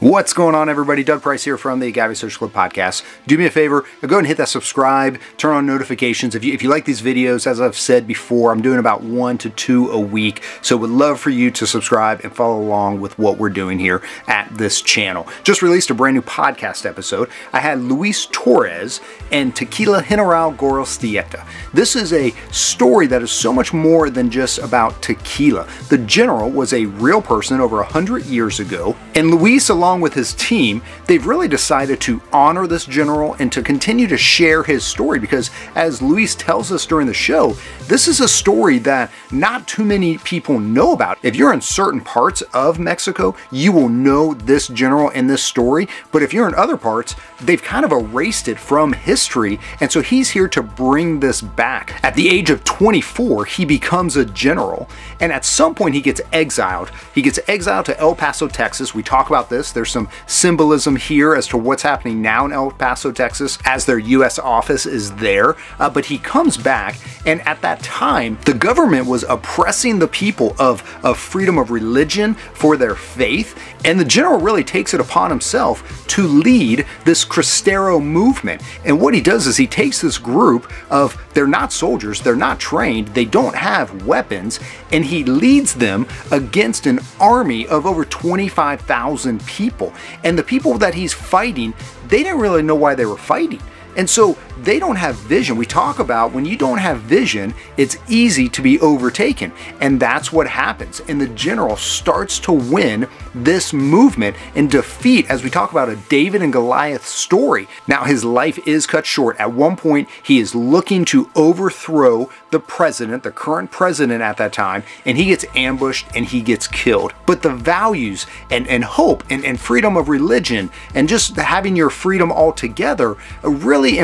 What's going on, everybody? Doug Price here from the Agave Social Club podcast. Do me a favor, go ahead and hit that subscribe, turn on notifications. If you, if you like these videos, as I've said before, I'm doing about one to two a week. So would love for you to subscribe and follow along with what we're doing here at this channel. Just released a brand new podcast episode. I had Luis Torres and Tequila General Gorostieta. This is a story that is so much more than just about tequila. The general was a real person over 100 years ago, and Luis, along along with his team, they've really decided to honor this general and to continue to share his story because, as Luis tells us during the show, this is a story that not too many people know about. If you're in certain parts of Mexico, you will know this general and this story, but if you're in other parts, they've kind of erased it from history, and so he's here to bring this back. At the age of 24, he becomes a general, and at some point he gets exiled. He gets exiled to El Paso, Texas. We talk about this. There's some symbolism here as to what's happening now in El Paso, Texas, as their U.S. office is there. Uh, but he comes back, and at that time, the government was oppressing the people of, of freedom of religion for their faith, and the general really takes it upon himself to lead this Cristero movement. And what he does is he takes this group of, they're not soldiers, they're not trained, they don't have weapons, and he leads them against an army of over 25,000 people people. And the people that he's fighting, they didn't really know why they were fighting. And so they don't have vision. We talk about when you don't have vision, it's easy to be overtaken. And that's what happens. And the general starts to win this movement and defeat, as we talk about a David and Goliath story. Now, his life is cut short. At one point, he is looking to overthrow the president, the current president at that time, and he gets ambushed and he gets killed. But the values and, and hope and, and freedom of religion and just having your freedom altogether really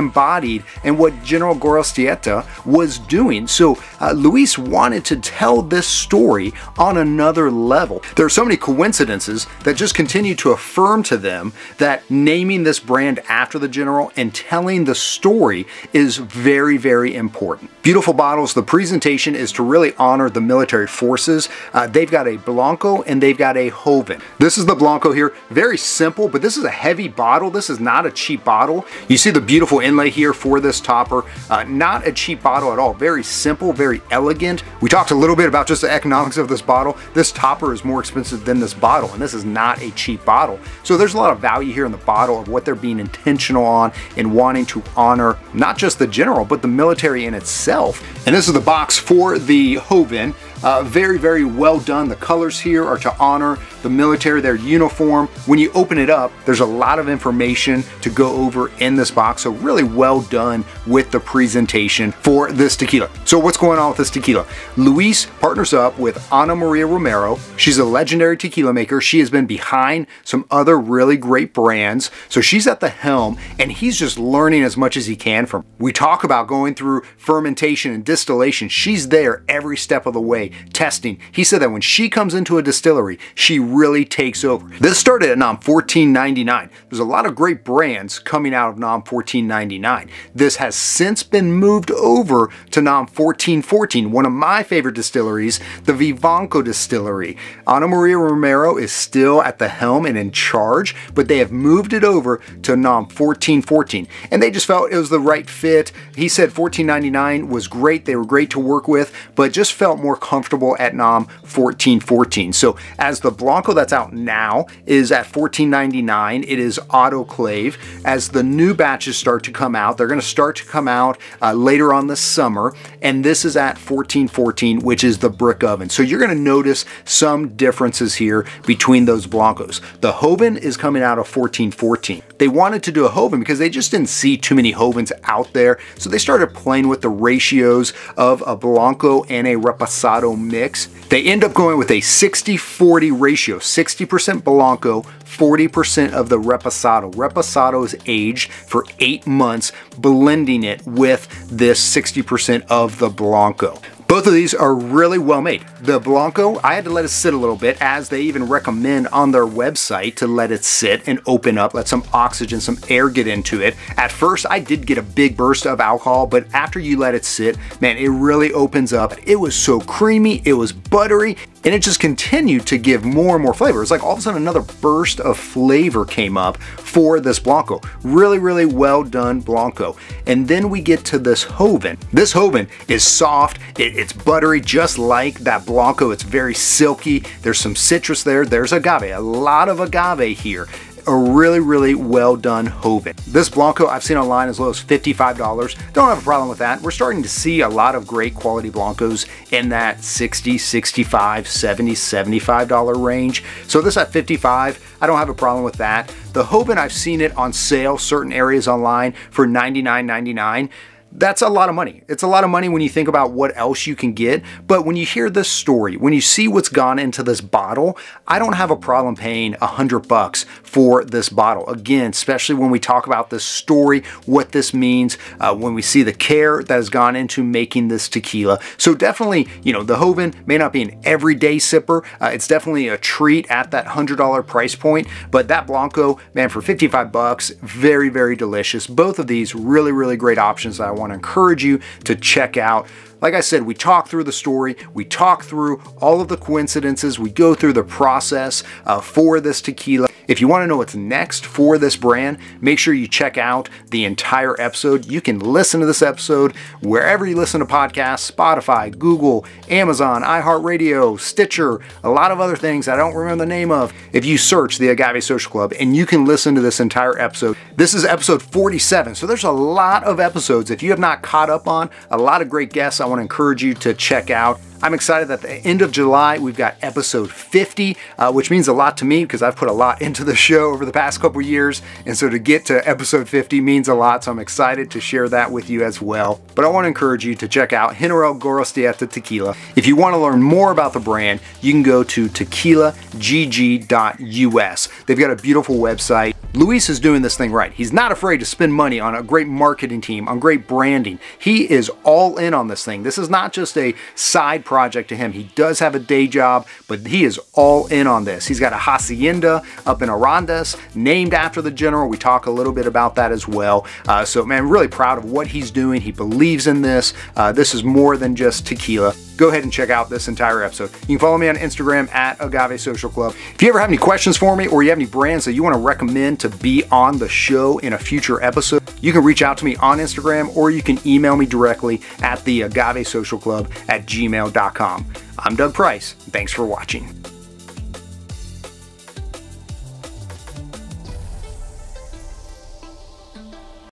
embodied in what General Gorostieta was doing. So uh, Luis wanted to tell this story on another level. There are so many coincidences that just continue to affirm to them that naming this brand after the general and telling the story is very, very important. Beautiful bottles. the presentation is to really honor the military forces. Uh, they've got a Blanco and they've got a Joven. This is the Blanco here. Very simple, but this is a heavy bottle. This is not a cheap bottle. You see the beautiful inlay here for this topper. Uh, not a cheap bottle at all. Very simple, very elegant. We talked a little bit about just the economics of this bottle. This topper is more expensive than this bottle, and this is not a cheap bottle. So there's a lot of value here in the bottle of what they're being intentional on and wanting to honor not just the general, but the military in itself. And this is the box for the Joven. Uh, very, very well done. The colors here are to honor the military, their uniform. When you open it up, there's a lot of information to go over in this box. So really well done with the presentation for this tequila. So what's going on with this tequila? Luis partners up with Ana Maria Romero. She's a legendary tequila maker. She has been behind some other really great brands. So she's at the helm and he's just learning as much as he can from. We talk about going through fermentation and distillation. She's there every step of the way testing. He said that when she comes into a distillery, she really takes over. This started at NOM 1499. There's a lot of great brands coming out of NOM 1499. This has since been moved over to NOM 1414, one of my favorite distilleries, the Vivanco Distillery. Ana Maria Romero is still at the helm and in charge, but they have moved it over to NOM 1414. And they just felt it was the right fit. He said 1499 was great. They were great to work with, but just felt more comfortable at NOM 1414. So as the Blanco that's out now is at 14.99, it is autoclave. As the new batches start to come out, they're going to start to come out uh, later on this summer, and this is at 1414, which is the brick oven. So you're going to notice some differences here between those Blancos. The Joven is coming out of 1414. They wanted to do a Joven because they just didn't see too many Jovens out there, so they started playing with the ratios of a Blanco and a Reposado mix. They end up going with a 60-40 ratio, 60% Blanco, 40% of the Reposado. Reposado is aged for eight months, blending it with this 60% of the Blanco. Both of these are really well made. The Blanco, I had to let it sit a little bit as they even recommend on their website to let it sit and open up, let some oxygen, some air get into it. At first, I did get a big burst of alcohol, but after you let it sit, man, it really opens up. It was so creamy, it was buttery, and it just continued to give more and more flavor. It's like all of a sudden another burst of flavor came up for this Blanco. Really, really well done Blanco. And then we get to this Joven. This Joven is soft, it, it's buttery, just like that Blanco. It's very silky. There's some citrus there. There's agave, a lot of agave here a really, really well done Joven. This Blanco I've seen online as low as $55. Don't have a problem with that. We're starting to see a lot of great quality Blancos in that 60, 65, 70, $75 range. So this at 55, I don't have a problem with that. The Joven, I've seen it on sale certain areas online for $99.99 that's a lot of money. It's a lot of money when you think about what else you can get. But when you hear this story, when you see what's gone into this bottle, I don't have a problem paying a hundred bucks for this bottle. Again, especially when we talk about this story, what this means, uh, when we see the care that has gone into making this tequila. So definitely, you know, the Joven may not be an everyday sipper. Uh, it's definitely a treat at that hundred dollar price point. But that Blanco, man, for 55 bucks, very, very delicious. Both of these really, really great options that I want want to encourage you to check out. Like I said, we talk through the story, we talk through all of the coincidences, we go through the process uh, for this tequila. If you want to know what's next for this brand, make sure you check out the entire episode. You can listen to this episode wherever you listen to podcasts Spotify, Google, Amazon, iHeartRadio, Stitcher, a lot of other things I don't remember the name of. If you search the Agave Social Club and you can listen to this entire episode, this is episode 47. So there's a lot of episodes if you have not caught up on, a lot of great guests I want to encourage you to check out. I'm excited that the end of July, we've got episode 50, uh, which means a lot to me because I've put a lot into the show over the past couple years. And so to get to episode 50 means a lot. So I'm excited to share that with you as well. But I want to encourage you to check out General Gorostieta Tequila. If you want to learn more about the brand, you can go to tequilagg.us. They've got a beautiful website. Luis is doing this thing right. He's not afraid to spend money on a great marketing team, on great branding. He is all in on this thing. This is not just a side project to him. He does have a day job, but he is all in on this. He's got a hacienda up in Arandas named after the general. We talk a little bit about that as well. Uh, so, man, really proud of what he's doing. He believes in this. Uh, this is more than just tequila go ahead and check out this entire episode. You can follow me on Instagram at Agave Social Club. If you ever have any questions for me or you have any brands that you want to recommend to be on the show in a future episode, you can reach out to me on Instagram or you can email me directly at the Agave Social Club at gmail.com. I'm Doug Price. Thanks for watching.